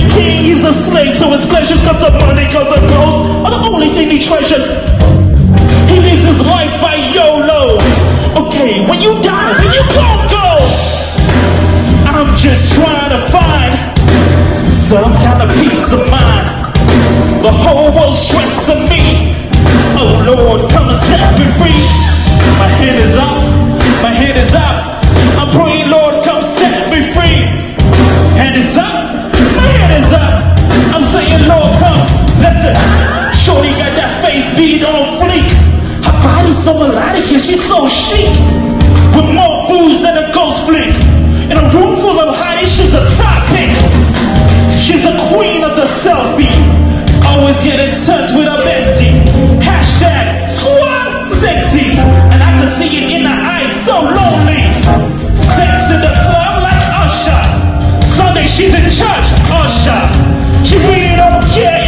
He's king is a slave, so his pleasures got the money cause the ghosts are the only thing he treasures. Cause she's so chic. With more boobs than a ghost flick. And a room full of hotties, she's a top pick. She's the queen of the selfie. Always get in touch with her bestie. Hashtag squad sexy. And I can see it in her eyes, so lonely. Sex in the club like Usher. Sunday she's in church, Usher. She really don't care.